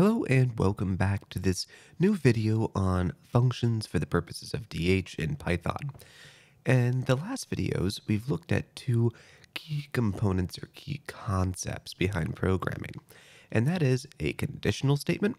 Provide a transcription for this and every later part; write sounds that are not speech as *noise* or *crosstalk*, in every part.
Hello and welcome back to this new video on functions for the purposes of DH in Python. In the last videos, we've looked at two key components or key concepts behind programming, and that is a conditional statement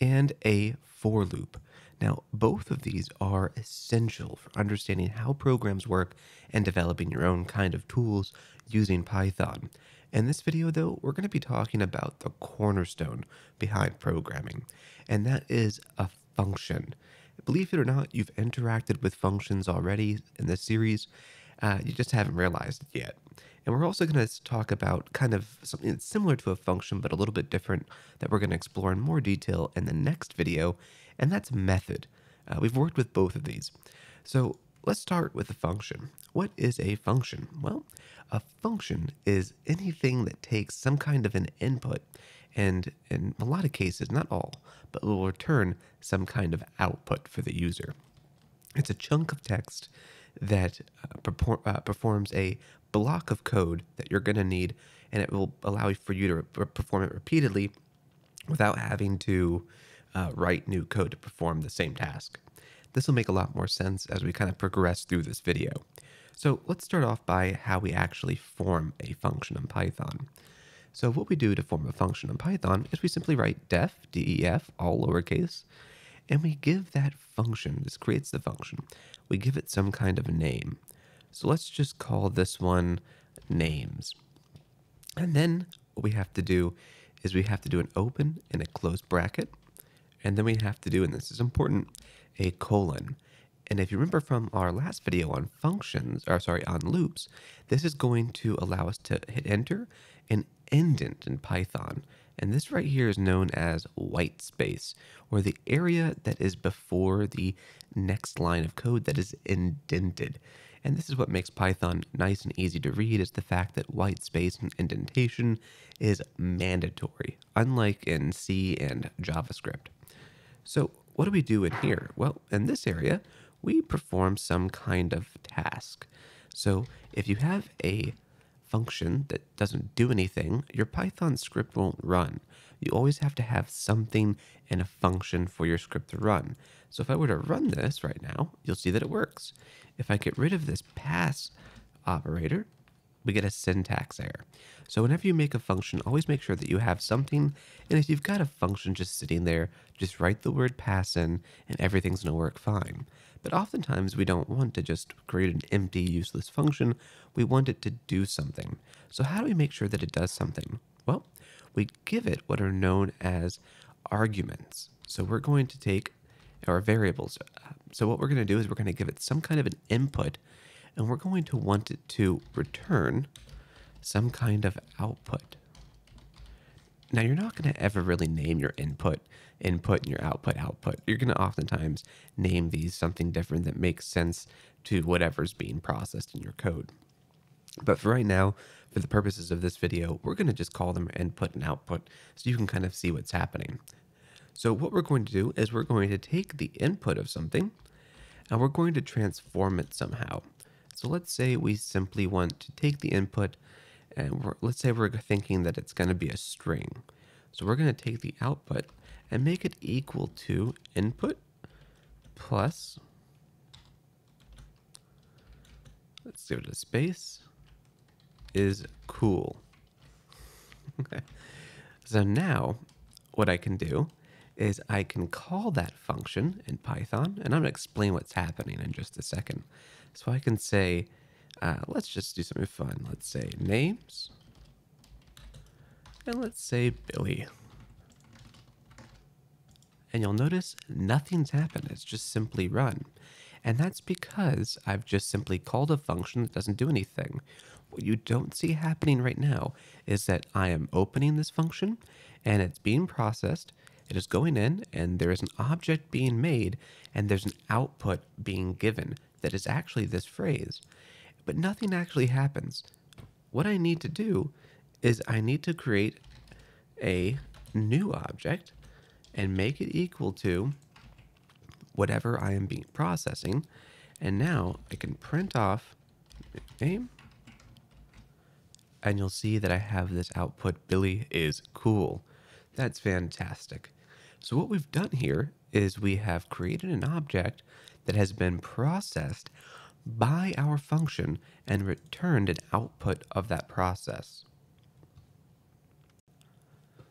and a for loop. Now, both of these are essential for understanding how programs work and developing your own kind of tools using Python. In this video, though, we're going to be talking about the cornerstone behind programming, and that is a function. Believe it or not, you've interacted with functions already in this series. Uh, you just haven't realized it yet. And we're also going to talk about kind of something that's similar to a function, but a little bit different that we're going to explore in more detail in the next video, and that's method. Uh, we've worked with both of these. So let's start with a function. What is a function? Well, a function is anything that takes some kind of an input and in a lot of cases, not all, but will return some kind of output for the user. It's a chunk of text that uh, uh, performs a block of code that you're going to need, and it will allow for you to perform it repeatedly without having to uh, write new code to perform the same task. This will make a lot more sense as we kind of progress through this video. So let's start off by how we actually form a function in Python. So what we do to form a function in Python is we simply write def, def, all lowercase, and we give that function, this creates the function, we give it some kind of name. So let's just call this one names. And then what we have to do is we have to do an open and a close bracket. And then we have to do, and this is important, a colon. And if you remember from our last video on functions, or sorry, on loops, this is going to allow us to hit enter and indent in Python. And this right here is known as white space, or the area that is before the next line of code that is indented. And this is what makes Python nice and easy to read is the fact that white space and indentation is mandatory, unlike in C and JavaScript. So what do we do in here? Well, in this area, we perform some kind of task. So if you have a function that doesn't do anything, your Python script won't run. You always have to have something in a function for your script to run. So if I were to run this right now, you'll see that it works. If I get rid of this pass operator, we get a syntax error. So whenever you make a function, always make sure that you have something. And if you've got a function just sitting there, just write the word pass in and everything's to work fine. But oftentimes we don't want to just create an empty, useless function. We want it to do something. So how do we make sure that it does something? Well, we give it what are known as arguments. So we're going to take our variables. So what we're going to do is we're going to give it some kind of an input and we're going to want it to return some kind of output. Now, you're not going to ever really name your input input and your output output. You're going to oftentimes name these something different that makes sense to whatever's being processed in your code. But for right now, for the purposes of this video, we're going to just call them input and output so you can kind of see what's happening. So what we're going to do is we're going to take the input of something and we're going to transform it somehow. So let's say we simply want to take the input and let's say we're thinking that it's going to be a string. So we're going to take the output and make it equal to input plus, let's give it a space, is cool. *laughs* So now what I can do is I can call that function in Python, and I'm going to explain what's happening in just a second. So I can say, uh, let's just do something fun. Let's say names, and let's say Billy. And you'll notice nothing's happened. It's just simply run. And that's because I've just simply called a function that doesn't do anything. What you don't see happening right now is that I am opening this function and it's being processed it is going in and there is an object being made and there's an output being given that is actually this phrase. But nothing actually happens. What I need to do is I need to create a new object and make it equal to whatever I am being processing. And now I can print off name and you'll see that I have this output Billy is cool. That's fantastic. So what we've done here is we have created an object that has been processed by our function and returned an output of that process.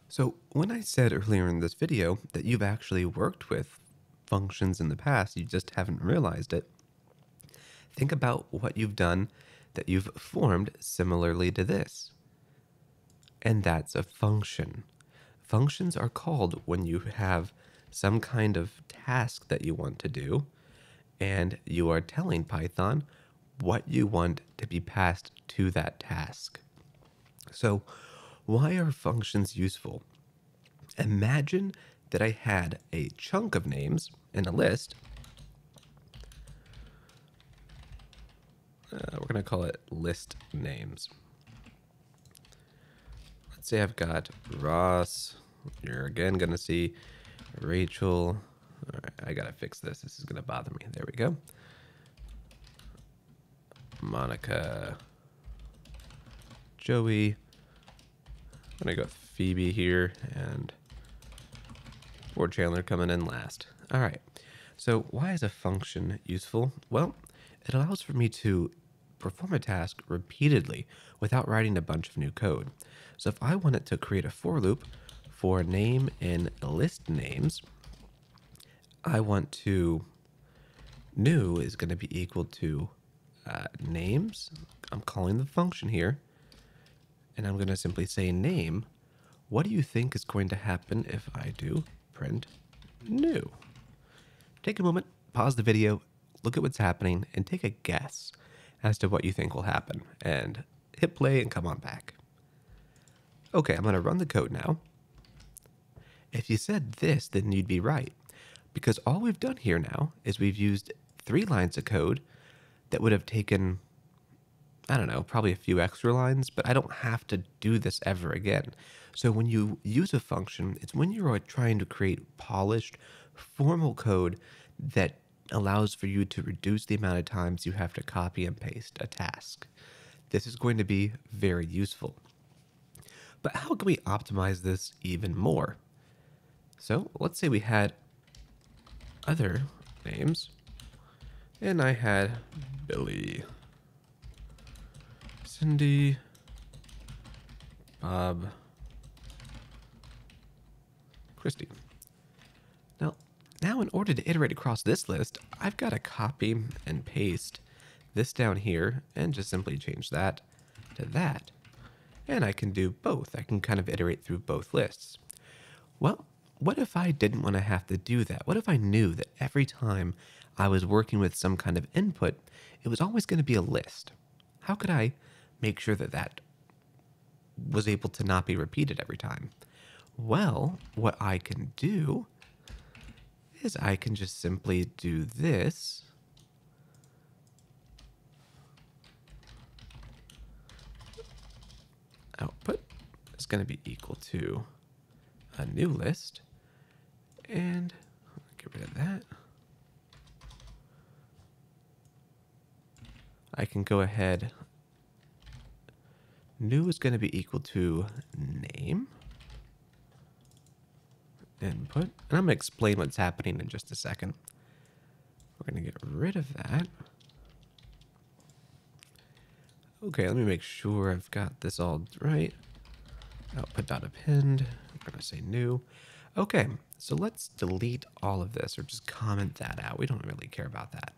So when I said earlier in this video that you've actually worked with functions in the past, you just haven't realized it, think about what you've done that you've formed similarly to this. And that's a function. Functions are called when you have some kind of task that you want to do, and you are telling Python what you want to be passed to that task. So why are functions useful? Imagine that I had a chunk of names in a list. Uh, we're going to call it list names. Let's say I've got Ross. You're again going to see Rachel. All right, I got to fix this. This is to bother me. There we go. Monica. Joey. I'm gonna go Phoebe here and poor Chandler coming in last. All right. So why is a function useful? Well, it allows for me to perform a task repeatedly without writing a bunch of new code. So if I wanted to create a for loop for name in list names, I want to new is going to be equal to uh, names. I'm calling the function here and I'm going to simply say name. What do you think is going to happen if I do print new? Take a moment, pause the video, look at what's happening, and take a guess as to what you think will happen. And hit play and come on back. Okay, I'm going to run the code now. If you said this, then you'd be right. Because all we've done here now is we've used three lines of code that would have taken I don't know, probably a few extra lines, but I don't have to do this ever again. So when you use a function, it's when you're trying to create polished, formal code that allows for you to reduce the amount of times you have to copy and paste a task. This is going to be very useful. But how can we optimize this even more? So let's say we had other names, and I had Billy. Cindy, Bob, Christy. Now, now in order to iterate across this list, I've got to copy and paste this down here and just simply change that to that. And I can do both. I can kind of iterate through both lists. Well, what if I didn't want to have to do that? What if I knew that every time I was working with some kind of input, it was always going to be a list? How could I make sure that that was able to not be repeated every time? Well, what I can do is I can just simply do this. Output is going to be equal to a new list. And get rid of that. I can go ahead new is going to be equal to name input. And I'm going to explain what's happening in just a second. We're going to get rid of that. Okay, let me make sure I've got this all right. Output dot append. I'm going to say new. Okay, so let's delete all of this or just comment that out. We don't really care about that.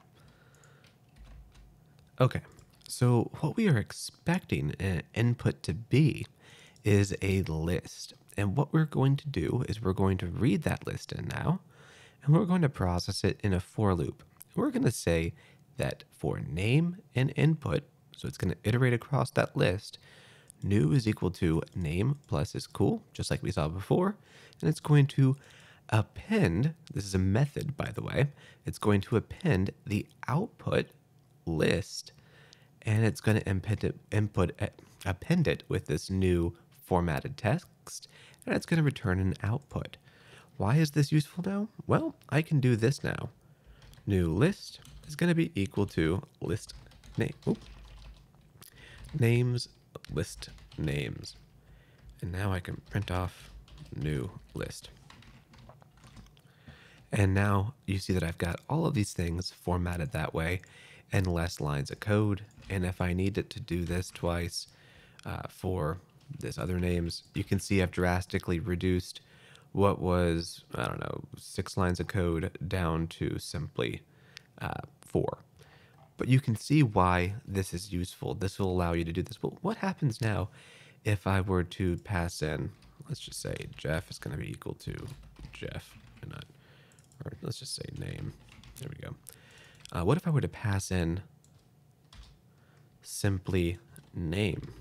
Okay, so what we are expecting an input to be is a list. And what we're going to do is we're going to read that list in now, and we're going to process it in a for loop. We're going to say that for name and input, so it's going to iterate across that list, new is equal to name plus is cool, just like we saw before, and it's going to append, this is a method by the way, it's going to append the output list and it's going to input it, input append it with this new formatted text, and it's going to return an output. Why is this useful now? Well, I can do this now. New list is going to be equal to list name. Names list names. And now I can print off new list. And now you see that I've got all of these things formatted that way and less lines of code. And if I need it to do this twice uh, for this other names, you can see I've drastically reduced what was, I don't know, six lines of code down to simply uh, four. But you can see why this is useful. This will allow you to do this. But what happens now if I were to pass in, let's just say Jeff is going to be equal to Jeff, and not, or let's just say name. There we go. Uh, what if I were to pass in simply name?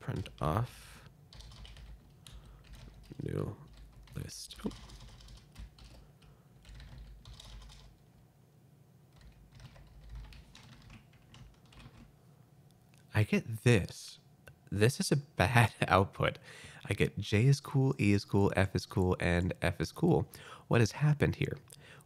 Print off new list. Oh. I get this. This is a *laughs* bad output. I get J is cool, E is cool, F is cool, and F is cool. What has happened here?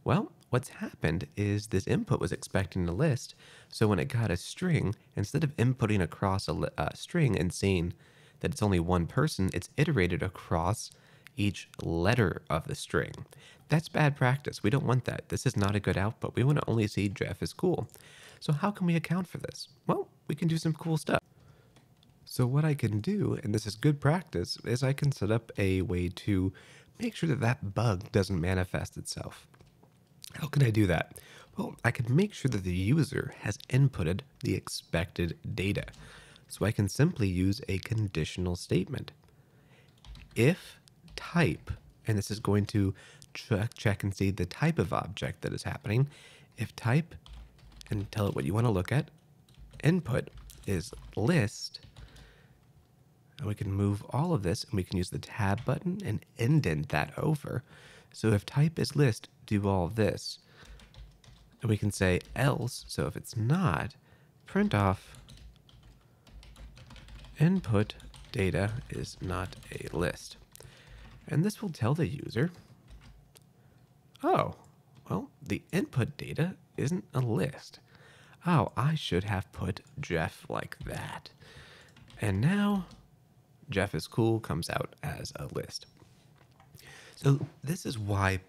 Well, what's happened is this input was expecting a list, so when it got a string, instead of inputting across a, a uh, string and seeing that it's only one person, it's iterated across each letter of the string. That's bad practice. We don't want that. This is not a good output. We want to only see Jeff is cool. So how can we account for this? Well, we can do some cool stuff. So what I can do, and this is good practice, is I can set up a way to make sure that that bug doesn't manifest itself. How can I do that? Well, I can make sure that the user has inputted the expected data. So I can simply use a conditional statement. If type, and this is going to check, check and see the type of object that is happening. If type and tell it what you want to look at. Input is list. We can move all of this and we can use the tab button and indent that over. So if type is list, do all this. And we can say else. So if it's not, print off input data is not a list. And this will tell the user, oh, well, the input data isn't a list. Oh, I should have put Jeff like that. And now Jeff is cool comes out as a list. So this is why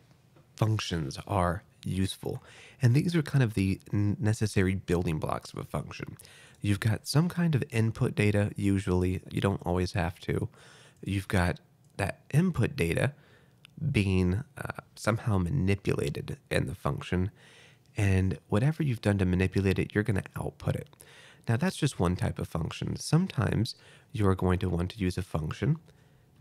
functions are useful. And these are kind of the necessary building blocks of a function. You've got some kind of input data, usually, you don't always have to. You've got that input data being uh, somehow manipulated in the function and whatever you've done to manipulate it, you're going to output it. Now, that's just one type of function. Sometimes you're going to want to use a function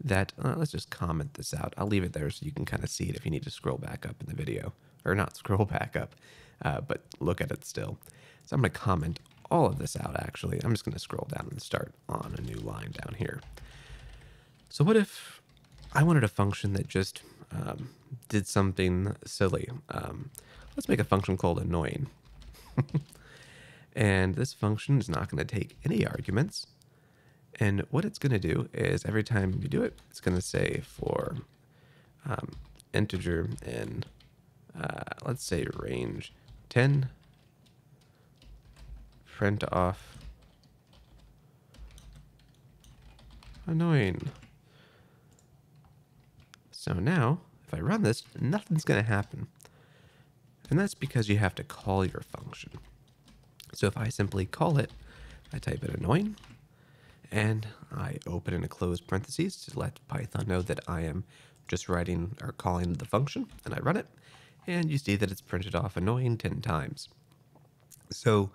that, uh, let's just comment this out. I'll leave it there so you can kind of see it if you need to scroll back up in the video, or not *laughs* scroll back up, uh, but look at it still. So I'm going to comment all of this out, actually. I'm just going to scroll down and start on a new line down here. So what if I wanted a function that just um, did something silly? Um, let's make a function called annoying. *laughs* and this function is not going to take any arguments. And what it's going to do is every time you do it, it's going to say for um, integer in, uh, let's say range 10, print off annoying. So now, if I run this, nothing's going to happen. And that's because you have to call your function. So if I simply call it, I type in annoying, and I open and close parentheses to let Python know that I am just writing or calling the function, and I run it, and you see that it's printed off annoying 10 times. So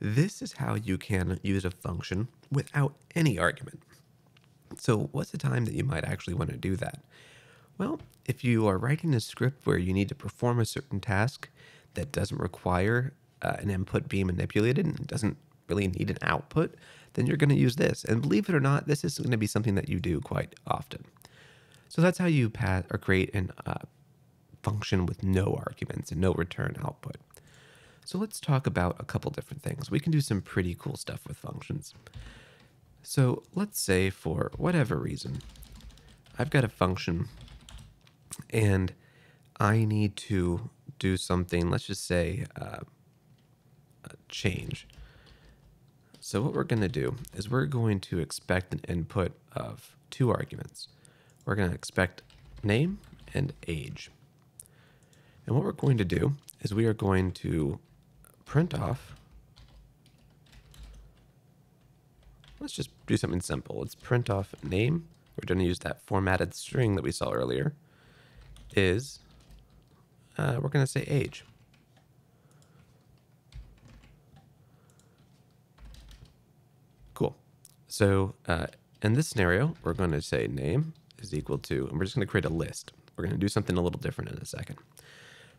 this is how you can use a function without any argument. So what's the time that you might actually want to do that? Well, if you are writing a script where you need to perform a certain task that doesn't require uh, an input being manipulated and doesn't really need an output, then you're going to use this. And believe it or not, this is going to be something that you do quite often. So that's how you pass or create a uh, function with no arguments and no return output. So let's talk about a couple different things. We can do some pretty cool stuff with functions. So let's say for whatever reason, I've got a function and I need to do something, let's just say uh, change. So what we're going to do is we're going to expect an input of two arguments. we're going to expect name and age. And what we're going to do is we are going to print off. Let's just do something simple. Let's print off name. We're going to use that formatted string that we saw earlier. Is, uh, we're going to say age. Cool. So uh, in this scenario, we're going to say name is equal to, and we're just going to create a list. We're going to do something a little different in a second.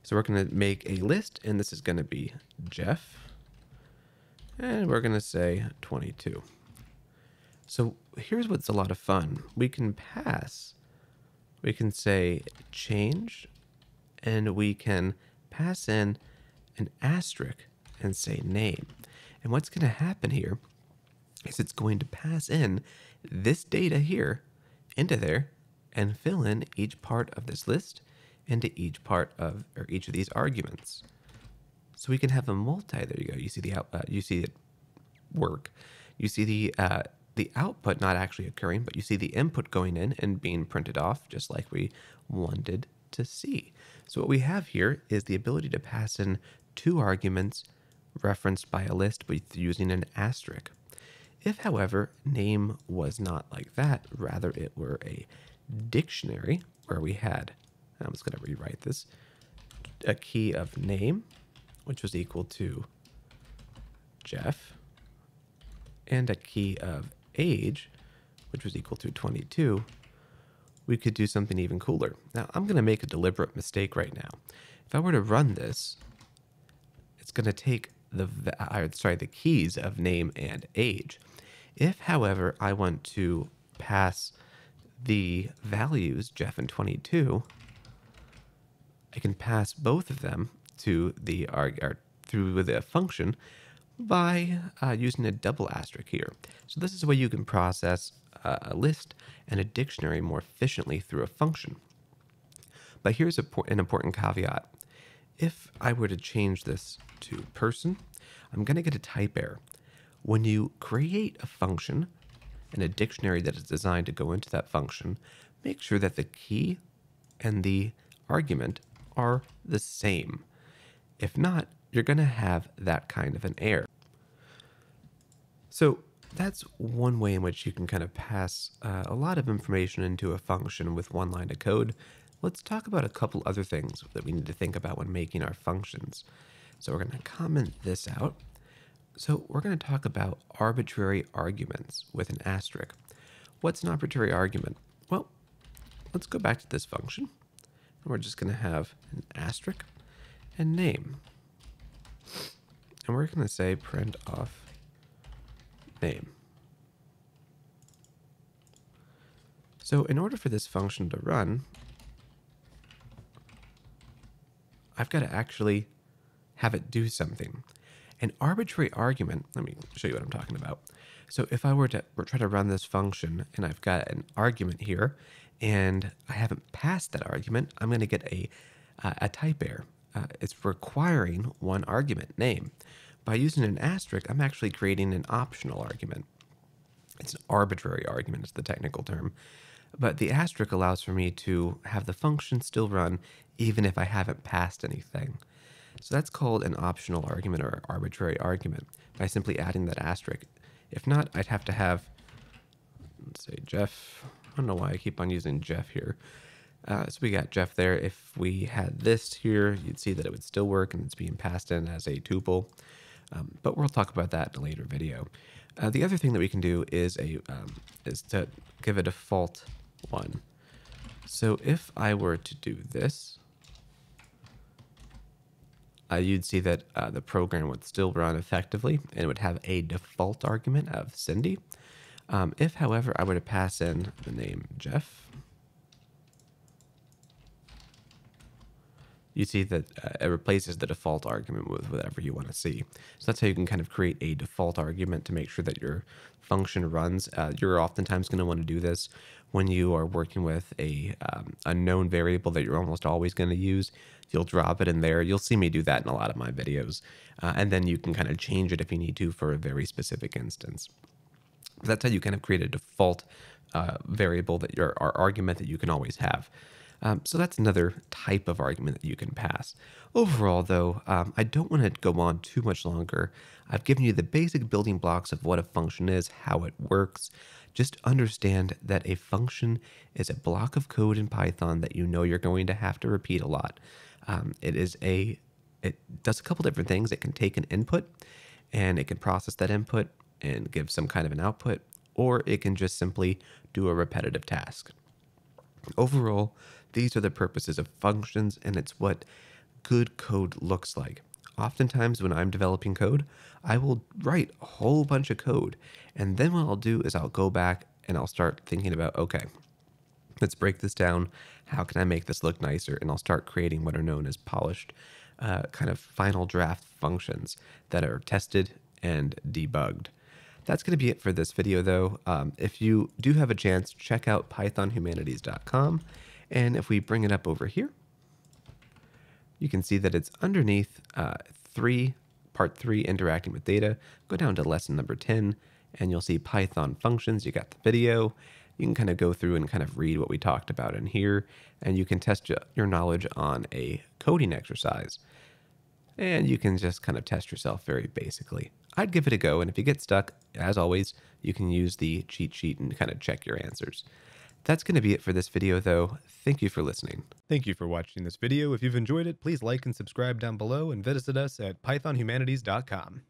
So we're going to make a list, and this is going to be Jeff. And we're going to say 22. So here's what's a lot of fun. We can pass, we can say change, and we can pass in an asterisk and say name. And what's going to happen here is it's going to pass in this data here into there and fill in each part of this list into each part of or each of these arguments. So we can have a multi. There you go. You see the out. Uh, you see it work. You see the uh, the output not actually occurring, but you see the input going in and being printed off, just like we wanted to see. So what we have here is the ability to pass in two arguments referenced by a list with using an asterisk. If, however, name was not like that, rather it were a dictionary where we had, I'm just going to rewrite this, a key of name, which was equal to Jeff, and a key of age, which was equal to 22, we could do something even cooler. Now, I'm going to make a deliberate mistake right now. If I were to run this, it's going to take the uh, sorry the keys of name and age. If, however, I want to pass the values, Jeff and 22, I can pass both of them to the or through the function by uh, using a double asterisk here. So this is a way you can process uh, a list and a dictionary more efficiently through a function. But here's a, an important caveat. If I were to change this to person, I'm going to get a type error. When you create a function and a dictionary that is designed to go into that function, make sure that the key and the argument are the same. If not, you're going to have that kind of an error. So that's one way in which you can kind of pass uh, a lot of information into a function with one line of code. Let's talk about a couple other things that we need to think about when making our functions. So we're going to comment this out so we're going to talk about arbitrary arguments with an asterisk. What's an arbitrary argument? Well, let's go back to this function. And we're just going to have an asterisk and name. And we're going to say print off name. So in order for this function to run, I've got to actually have it do something. An arbitrary argument, let me show you what I'm talking about. So if I were to try to run this function and I've got an argument here and I haven't passed that argument, I'm going to get a, uh, a type error. Uh, it's requiring one argument, name. By using an asterisk, I'm actually creating an optional argument. It's an arbitrary argument, is the technical term. But the asterisk allows for me to have the function still run even if I haven't passed anything. So that's called an optional argument or arbitrary argument by simply adding that asterisk. If not, I'd have to have, let's say Jeff. I don't know why I keep on using Jeff here. Uh, so we got Jeff there. If we had this here, you'd see that it would still work and it's being passed in as a tuple. Um, but we'll talk about that in a later video. Uh, the other thing that we can do is a um, is to give a default one. So if I were to do this, uh, you'd see that uh, the program would still run effectively and it would have a default argument of Cindy. Um, if, however, I were to pass in the name Jeff, you see that uh, it replaces the default argument with whatever you want to see. So that's how you can kind of create a default argument to make sure that your function runs. Uh, you're oftentimes going to want to do this when you are working with a um, unknown variable that you're almost always going to use. You'll drop it in there. You'll see me do that in a lot of my videos. Uh, and then you can kind of change it if you need to for a very specific instance. That's how you kind of create a default uh, variable that your our argument that you can always have. Um, so that's another type of argument that you can pass. Overall, though, um, I don't want to go on too much longer. I've given you the basic building blocks of what a function is, how it works. Just understand that a function is a block of code in Python that you know you're going to have to repeat a lot. Um, it is a it does a couple different things. It can take an input and it can process that input and give some kind of an output, or it can just simply do a repetitive task. Overall, these are the purposes of functions, and it's what good code looks like. Oftentimes, when I'm developing code, I will write a whole bunch of code, and then what I'll do is I'll go back and I'll start thinking about okay, let's break this down. How can I make this look nicer? And I'll start creating what are known as polished, uh, kind of final draft functions that are tested and debugged. That's going to be it for this video, though. Um, if you do have a chance, check out pythonhumanities.com and if we bring it up over here, you can see that it's underneath uh, three, part three, interacting with data. Go down to lesson number 10, and you'll see Python functions. You got the video. You can kind of go through and kind of read what we talked about in here, and you can test your knowledge on a coding exercise. And you can just kind of test yourself very basically. I'd give it a go, and if you get stuck, as always, you can use the cheat sheet and kind of check your answers. That's going to be it for this video, though. Thank you for listening. Thank you for watching this video. If you've enjoyed it, please like and subscribe down below and visit us at pythonhumanities.com.